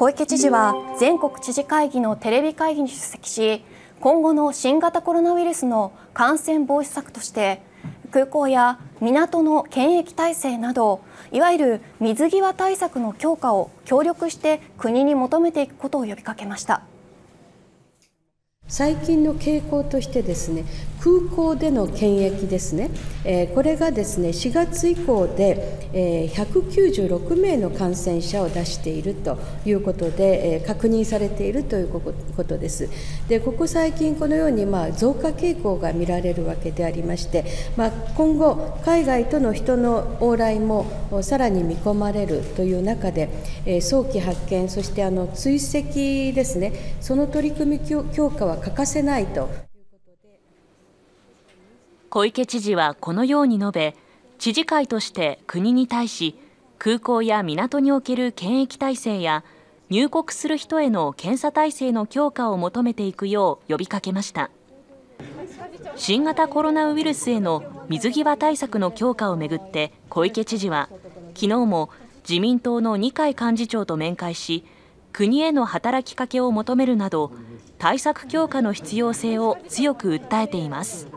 小池知事は全国知事会議のテレビ会議に出席し今後の新型コロナウイルスの感染防止策として空港や港の検疫体制などいわゆる水際対策の強化を協力して国に求めていくことを呼びかけました。最近の傾向としてですね空港での検疫ですね、えー、これがですね4月以降で、えー、196名の感染者を出しているということで、えー、確認されているということです。でここ最近このようにまあ増加傾向が見られるわけでありまして、まあ、今後海外との人の往来もさらに見込まれるという中で、えー、早期発見そしてあの追跡ですねその取り組み強化は欠かせないと。小池知事はこのように述べ知事会として国に対し空港や港における検疫体制や入国する人への検査体制の強化を求めていくよう呼びかけました。新型コロナウイルスへの水際対策の強化をめぐって小池知事は昨日も自民党の二階幹事長と面会し国への働きかけを求めるなど対策強化の必要性を強く訴えています。